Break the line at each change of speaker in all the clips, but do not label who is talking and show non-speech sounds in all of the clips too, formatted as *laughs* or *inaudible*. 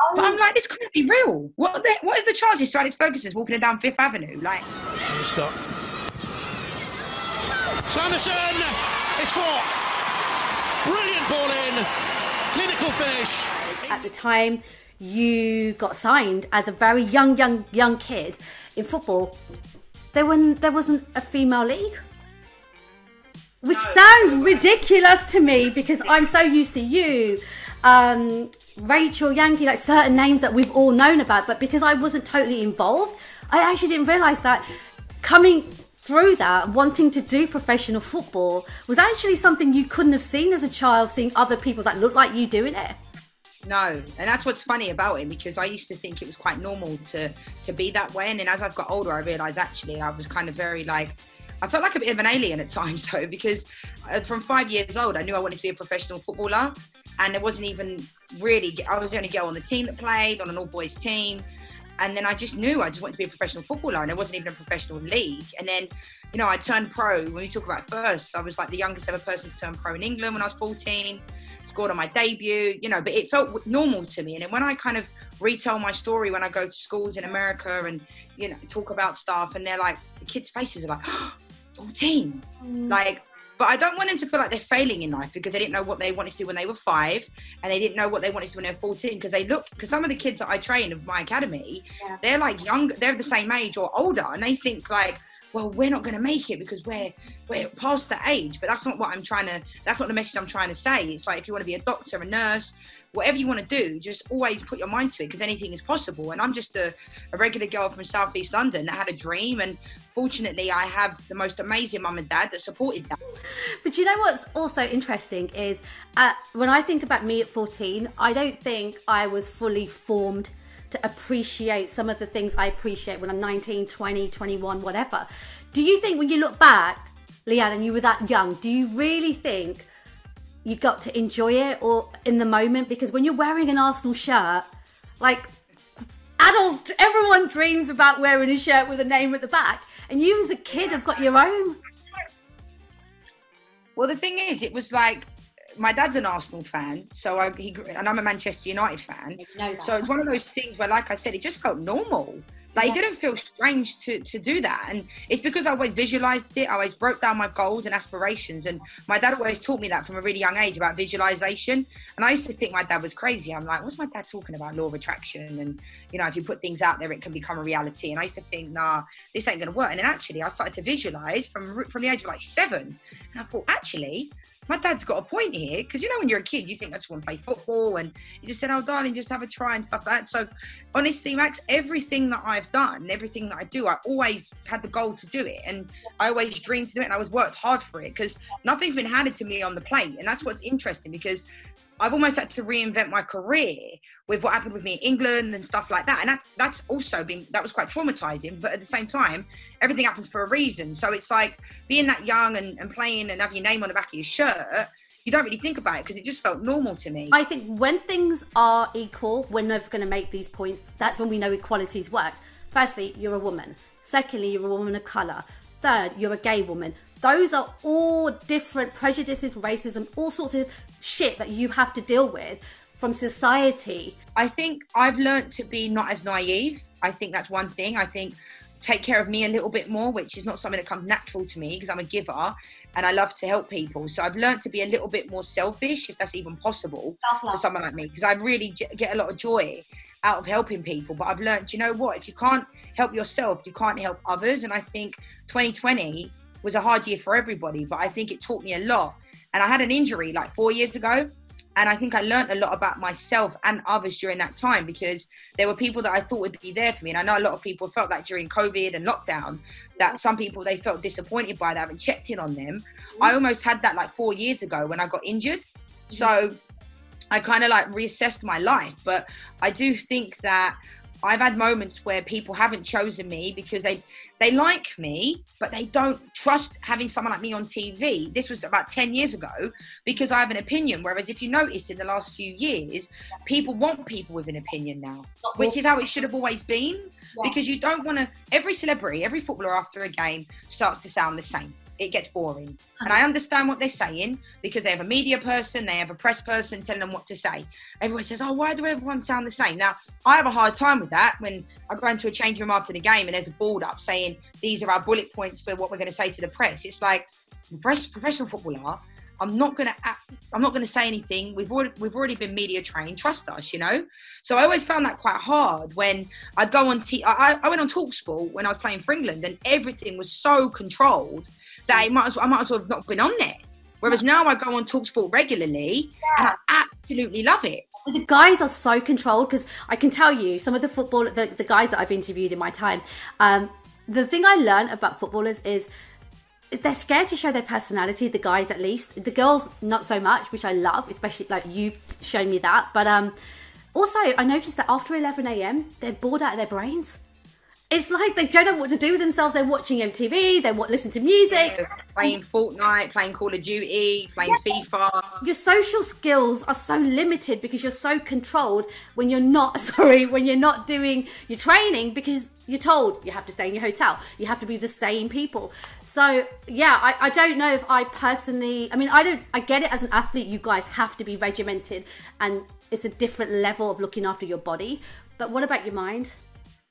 Oh. But I'm oh. like, this can't be real. What are the, what are the charges to Alex Ferguson's walking down Fifth Avenue? Like,
Scott. Sanderson, it's four. Brilliant ball in, clinical finish.
At the time, you got signed as a very young, young, young kid in football. There, were, there wasn't a female league. Which no. sounds ridiculous to me because I'm so used to you, um, Rachel Yankey, like certain names that we've all known about. But because I wasn't totally involved, I actually didn't realise that coming through that, wanting to do professional football was actually something you couldn't have seen as a child, seeing other people that looked like you doing it.
No, and that's what's funny about it because I used to think it was quite normal to to be that way, and then as I've got older, I realised actually I was kind of very like I felt like a bit of an alien at times *laughs* though, because uh, from five years old, I knew I wanted to be a professional footballer. And there wasn't even really, I was the only girl on the team that played on an all boys team. And then I just knew I just wanted to be a professional footballer and there wasn't even a professional league. And then, you know, I turned pro when we talk about first. I was like the youngest ever person to turn pro in England when I was 14, scored on my debut, you know, but it felt normal to me. And then when I kind of retell my story when I go to schools in America and, you know, talk about stuff and they're like, the kids' faces are like, *gasps* 14. Mm. Like, but I don't want them to feel like they're failing in life because they didn't know what they wanted to do when they were five and they didn't know what they wanted to do when they were 14 because they look, because some of the kids that I train of my academy, yeah. they're like young, they're the same age or older and they think like, well, we're not going to make it because we're we're past the age. But that's not what I'm trying to. That's not the message I'm trying to say. It's like if you want to be a doctor, a nurse, whatever you want to do, just always put your mind to it because anything is possible. And I'm just a, a regular girl from Southeast London that had a dream, and fortunately, I have the most amazing mum and dad that supported that.
But you know what's also interesting is uh, when I think about me at 14, I don't think I was fully formed to appreciate some of the things I appreciate when I'm 19, 20, 21, whatever. Do you think when you look back, Lianne, and you were that young, do you really think you got to enjoy it or in the moment? Because when you're wearing an Arsenal shirt, like adults, everyone dreams about wearing a shirt with a name at the back. And you as a kid have got your own.
Well, the thing is, it was like my dad's an Arsenal fan, so I he and I'm a Manchester United fan. So it's one of those things where, like I said, it just felt normal. Like yeah. it didn't feel strange to to do that, and it's because I always visualized it. I always broke down my goals and aspirations, and my dad always taught me that from a really young age about visualization. And I used to think my dad was crazy. I'm like, what's my dad talking about? Law of attraction, and you know, if you put things out there, it can become a reality. And I used to think, nah, this ain't gonna work. And then actually, I started to visualize from from the age of like seven, and I thought, actually, my dad's got a point here because you know when you're a kid you think I just want to play football and he just said oh darling just have a try and stuff like that. So honestly Max everything that I've done everything that I do I always had the goal to do it and I always dreamed to do it and I was worked hard for it because nothing's been handed to me on the plate and that's what's interesting because I've almost had to reinvent my career with what happened with me in England and stuff like that. And that's that's also been that was quite traumatizing. But at the same time, everything happens for a reason. So it's like being that young and, and playing and having your name on the back of your shirt, you don't really think about it because it just felt normal to me.
I think when things are equal, we're never going to make these points. That's when we know equality's worked. Firstly, you're a woman. Secondly, you're a woman of colour. Third, you're a gay woman. Those are all different prejudices, racism, all sorts of shit that you have to deal with from society.
I think I've learned to be not as naive. I think that's one thing. I think take care of me a little bit more, which is not something that comes natural to me because I'm a giver and I love to help people. So I've learned to be a little bit more selfish, if that's even possible for someone like me, because I really get a lot of joy out of helping people. But I've learned, you know what, if you can't help yourself, you can't help others. And I think 2020 was a hard year for everybody, but I think it taught me a lot. And I had an injury like four years ago. And I think I learned a lot about myself and others during that time because there were people that I thought would be there for me. And I know a lot of people felt that during COVID and lockdown, that some people they felt disappointed by that, I haven't checked in on them. Mm-hmm. I almost had that like four years ago when I got injured. Mm-hmm. So I kind of like reassessed my life. But I do think that I've had moments where people haven't chosen me because they they like me, but they don't trust having someone like me on TV. This was about 10 years ago because I have an opinion. Whereas if you notice in the last few years, people want people with an opinion now, which is how it should have always been. Because you don't want to every celebrity, every footballer after a game starts to sound the same it gets boring. And I understand what they're saying because they have a media person, they have a press person telling them what to say. Everyone says, Oh, why do everyone sound the same? Now, I have a hard time with that when I go into a change room after the game and there's a board up saying, These are our bullet points for what we're going to say to the press. It's like, professional footballer, I'm not gonna I'm not gonna say anything. We've already we've already been media trained. Trust us, you know. So I always found that quite hard when I'd go on. T- I, I went on Talksport when I was playing for England, and everything was so controlled that it might as well, I might as well have not been on there. Whereas now I go on Talksport regularly, and I absolutely love it.
The guys are so controlled because I can tell you some of the football the, the guys that I've interviewed in my time. Um, the thing I learned about footballers is they're scared to show their personality the guys at least. The girls not so much which i love especially like you've shown me that. But um also i noticed that after 11 a.m they're bored out of their brains it's like they don't know what to do with themselves. They're watching mtv they want to listen to music.
Yeah, playing Fortnite, playing Call of Duty, playing FIFA.
your social skills are so limited because you're so controlled when you're not *laughs* sorry when you're not doing your training because you're told you have to stay in your hotel. You have to be the same people. So yeah I, I don't know if i personally i mean i don't i get it as an athlete you guys have to be regimented and it's a different level of looking after your body. But what about your mind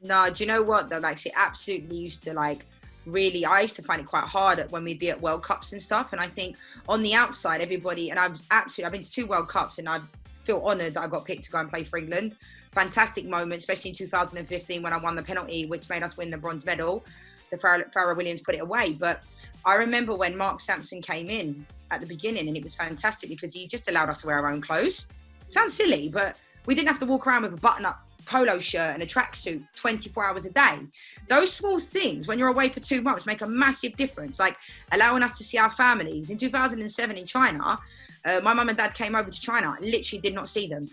No, do you know what though? Like, it absolutely used to like really. I used to find it quite hard when we'd be at World Cups and stuff. And I think on the outside, everybody and I've absolutely I've been to two World Cups and I feel honoured that I got picked to go and play for England. Fantastic moment, especially in 2015 when I won the penalty, which made us win the bronze medal. The Fara Williams put it away, but I remember when Mark Sampson came in at the beginning, and it was fantastic because he just allowed us to wear our own clothes. Sounds silly, but we didn't have to walk around with a button-up polo shirt and a tracksuit 24 hours a day. Those small things, when you're away for two months, make a massive difference. Like allowing us to see our families. In 2007 in China, uh, my mum and dad came over to China. I literally did not see them.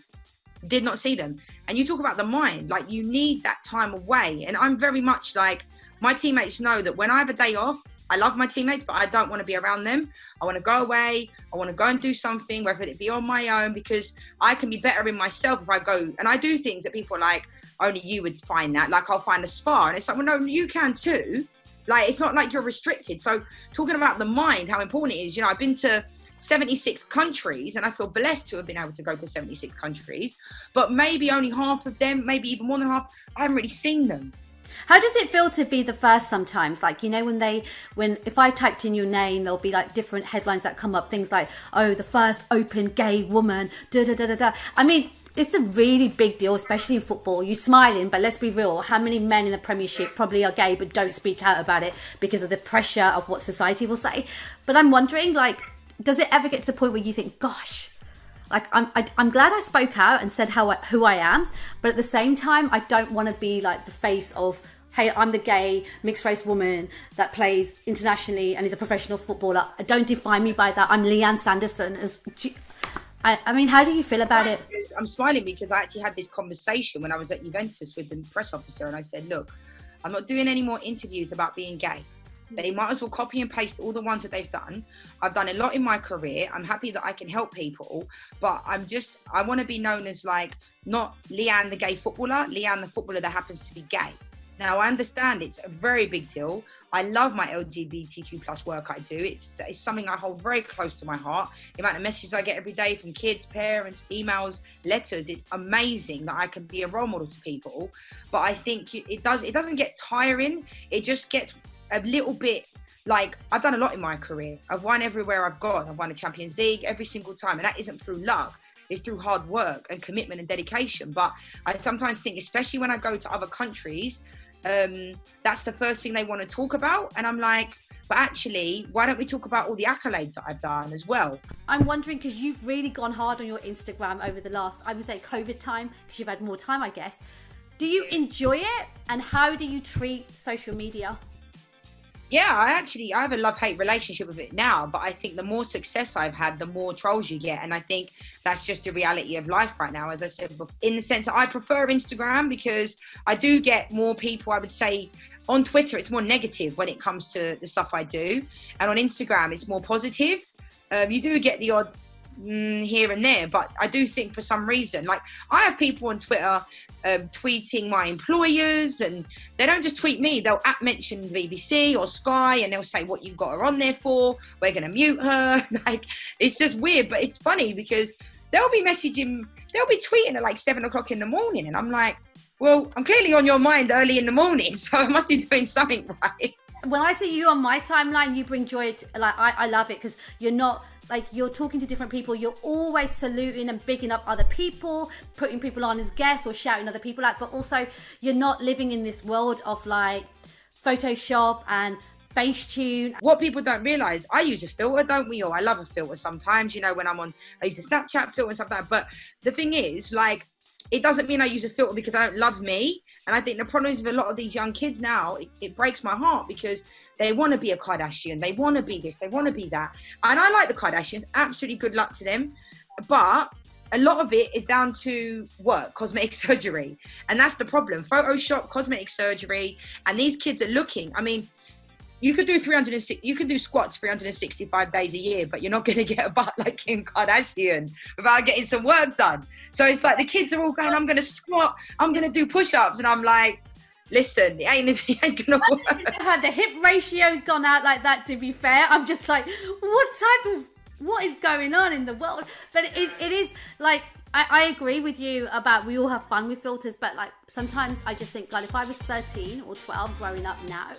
Did not see them. And you talk about the mind, like you need that time away. And I'm very much like my teammates know that when I have a day off, I love my teammates, but I don't want to be around them. I want to go away. I want to go and do something, whether it be on my own, because I can be better in myself if I go and I do things that people like, only you would find that. Like I'll find a spa, and it's like, well, no, you can too. Like it's not like you're restricted. So talking about the mind, how important it is. You know, I've been to 76 countries, and I feel blessed to have been able to go to 76 countries. But maybe only half of them, maybe even more than half, I haven't really seen them.
How does it feel to be the first sometimes? Like, you know, when they, when, if I typed in your name, there'll be like different headlines that come up, things like, oh, the first open gay woman, da da da da da. I mean, it's a really big deal, especially in football. You're smiling, but let's be real. How many men in the Premiership probably are gay but don't speak out about it because of the pressure of what society will say? But I'm wondering, like, does it ever get to the point where you think, gosh, like I'm, I, I'm glad I spoke out and said how I, who I am, but at the same time, I don't want to be like the face of, hey, I'm the gay mixed race woman that plays internationally and is a professional footballer. Don't define me by that. I'm Lianne Sanderson. As, I, I mean, how do you feel about it?
I'm smiling because I actually had this conversation when I was at Juventus with the press officer, and I said, "Look, I'm not doing any more interviews about being gay. Hmm. They might as well copy and paste all the ones that they've done. I've done a lot in my career. I'm happy that I can help people, but I'm just I want to be known as like not Lianne the gay footballer, Lianne the footballer that happens to be gay. Now I understand it's a very big deal. I love my LGBTQ plus work I do. It's it's something I hold very close to my heart. The amount of messages I get every day from kids, parents, emails, letters. It's amazing that I can be a role model to people. But I think it does it doesn't get tiring. It just gets a little bit like I've done a lot in my career. I've won everywhere I've gone. I've won a Champions League every single time, and that isn't through luck. It's through hard work and commitment and dedication. But I sometimes think, especially when I go to other countries, um, that's the first thing they want to talk about. And I'm like, but actually, why don't we talk about all the accolades that I've done as well?
I'm wondering because you've really gone hard on your Instagram over the last, I would say, COVID time, because you've had more time, I guess. Do you enjoy it? And how do you treat social media?
Yeah, I actually I have a love hate relationship with it now, but I think the more success I've had, the more trolls you get, and I think that's just the reality of life right now. As I said, in the sense that I prefer Instagram because I do get more people. I would say on Twitter it's more negative when it comes to the stuff I do, and on Instagram it's more positive. Um, you do get the odd mm, here and there, but I do think for some reason, like I have people on Twitter um, tweeting my employers, and they don't just tweet me; they'll at mention BBC or Sky, and they'll say what you got her on there for. We're gonna mute her. *laughs* like it's just weird, but it's funny because they'll be messaging, they'll be tweeting at like seven o'clock in the morning, and I'm like, well, I'm clearly on your mind early in the morning, *laughs* so I must be doing something *laughs* right.
When I see you on my timeline, you bring joy. To, like I, I love it because you're not like you're talking to different people you're always saluting and bigging up other people putting people on as guests or shouting other people out but also you're not living in this world of like photoshop and Facetune.
What people don't realize, I use a filter, don't we all? I love a filter sometimes, you know, when I'm on, I use a Snapchat filter and stuff like that. But the thing is, like, it doesn't mean I use a filter because I don't love me. And I think the problem is with a lot of these young kids now, it, it breaks my heart because they want to be a Kardashian, they want to be this, they want to be that. And I like the Kardashians, absolutely good luck to them. But a lot of it is down to work, cosmetic *laughs* surgery. And that's the problem. Photoshop, cosmetic surgery, and these kids are looking. I mean, you could do 360 you could do squats 365 days a year but you're not going *laughs* to get a butt like kim kardashian without getting some work done so it's like the kids are all going i'm going to squat i'm going to do push-ups and i'm like listen it ain't, *laughs* it ain't gonna work
had the hip ratio's gone out like that to be fair i'm just like what type of what is going on in the world but it is, it is like I, I agree with you about we all have fun with filters but like sometimes i just think god if i was 13 or 12 growing up now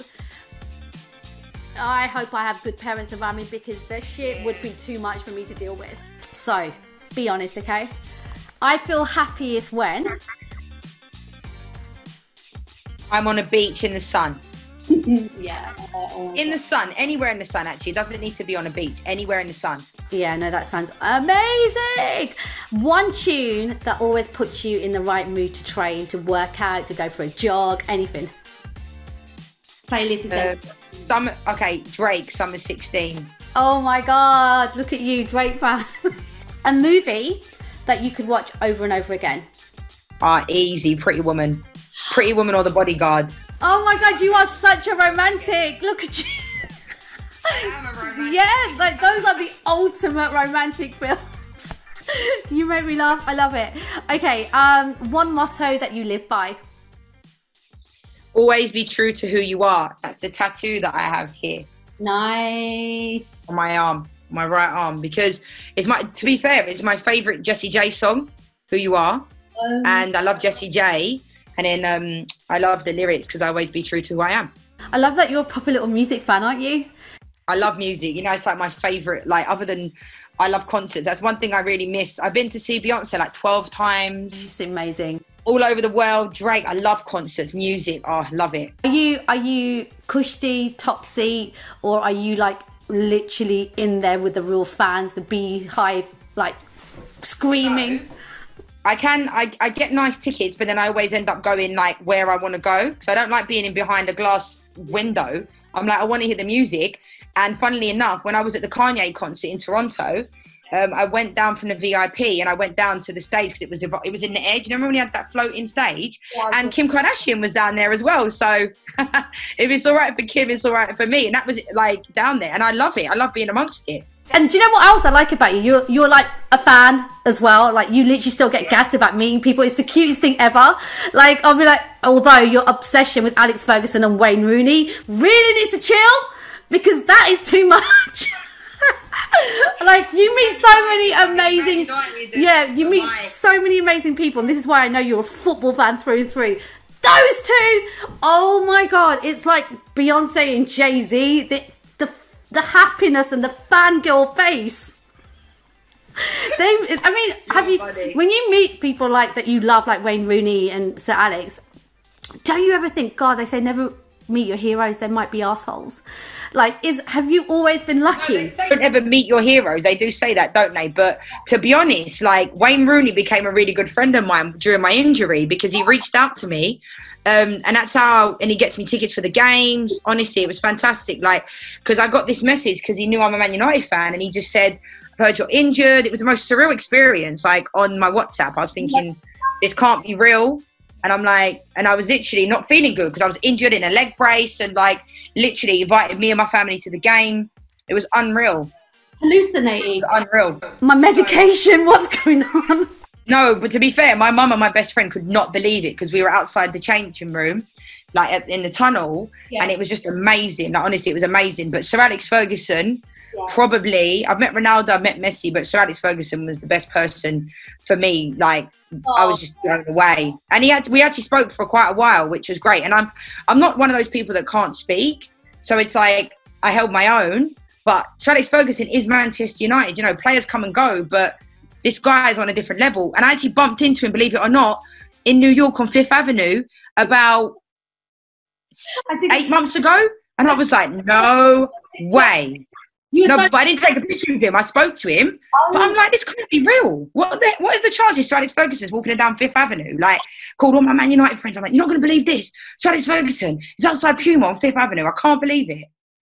I hope I have good parents around me because this shit would be too much for me to deal with. So, be honest, okay? I feel happiest when
i'm on a beach in the sun *laughs*
yeah
in the sun anywhere in the sun actually it doesn't need to be on a beach anywhere in the sun
yeah no that sounds amazing one tune that always puts you in the right mood to train to work out to go for a jog anything
playlist is
uh, Summer, okay, Drake, Summer 16.
Oh my god, look at you, Drake fan. *laughs* a movie that you could watch over and over again.
Ah, easy, Pretty Woman. Pretty Woman or The Bodyguard.
Oh my god, you are such a romantic. Look at you.
romantic.
yeah, like those are the ultimate romantic films. *laughs* you make me laugh. I love it. Okay, um, one motto that you live by
always be true to who you are. That's the tattoo that I have here.
Nice.
On my arm, my right arm, because it's my. To be fair, it's my favorite Jessie J song, "Who You Are," um, and I love Jessie J. And then um, I love the lyrics because I always be true to who I am.
I love that you're a proper little music fan, aren't you?
I love music. You know, it's like my favorite. Like other than I love concerts. That's one thing I really miss. I've been to see Beyonce like twelve times.
It's amazing
all over the world. Drake, I love concerts, music. Oh, love it.
Are you are you cushy, top seat, or are you like literally in there with the real fans, the Beyhive, like screaming?
I can I, I get nice tickets, but then I always end up going like where I want to go. So I don't like being in behind a glass window. I'm like I want to hear the music. And funnily enough, when I was at the Kanye concert in Toronto, um, I went down from the VIP and I went down to the stage because it was it was in the edge. And remember when he had that floating stage, yeah, and Kim Kardashian was down there as well. So *laughs* if it's all right for Kim, it's all right for me. And that was like down there, and I love it. I love being amongst it.
And do you know what else I like about you? You're you're like a fan as well. Like you literally still get gassed about meeting people. It's the cutest thing ever. Like I'll be like, although your obsession with Alex Ferguson and Wayne Rooney really needs to chill because that is too *laughs* much. like you meet so many amazing yeah you meet so many amazing people and this is why i know you're a football fan through and through those two oh my god it's like beyonce and jay-z the happiness and the fangirl face. They i mean have you when you meet people like that you love like wayne rooney and sir alex don't you ever think god they say never meet your heroes they might be assholes like, is have you always been lucky?
No, don't ever meet your heroes. They do say that, don't they? But to be honest, like Wayne Rooney became a really good friend of mine during my injury because he reached out to me. Um, and that's how, and he gets me tickets for the games. Honestly, it was fantastic. Like, because I got this message because he knew I'm a Man United fan, and he just said, "Heard you're injured." It was the most surreal experience. Like on my WhatsApp, I was thinking, "This can't be real." And I'm like, and I was literally not feeling good because I was injured in a leg brace and like literally invited me and my family to the game. It was unreal.
hallucinating.
Unreal.
My medication, what's going on?
No, but to be fair, my mum and my best friend could not believe it because we were outside the changing room, like at, in the tunnel,
Yeah.
and it was just amazing. Like honestly, it was amazing. But Sir Alex Ferguson,
Yeah.
probably I've met Ronaldo, I've met Messi, but Sir Alex Ferguson was the best person for me. Like I was oh. just blown away, and he had we actually spoke for quite a while, which was great. And I'm I'm not one of those people that can't speak, so it's like I held my own. But Sir Alex Ferguson is Manchester United. You know, players come and go, but this guy is on a different level. And I actually bumped into him, believe it or not, in New York on Fifth Avenue about eight months ago. And I was like, no *laughs* way. No,
so.
but I didn't take a picture of him. I spoke to him.
Oh,
But I'm oh. like, this can't be real. What are the, what are the chances? Sir Alex Ferguson's walking down Fifth Avenue, like called all my Man United friends. I'm like, you're not going to believe this. Sir Alex Ferguson is outside Puma on Fifth Avenue. I can't believe it.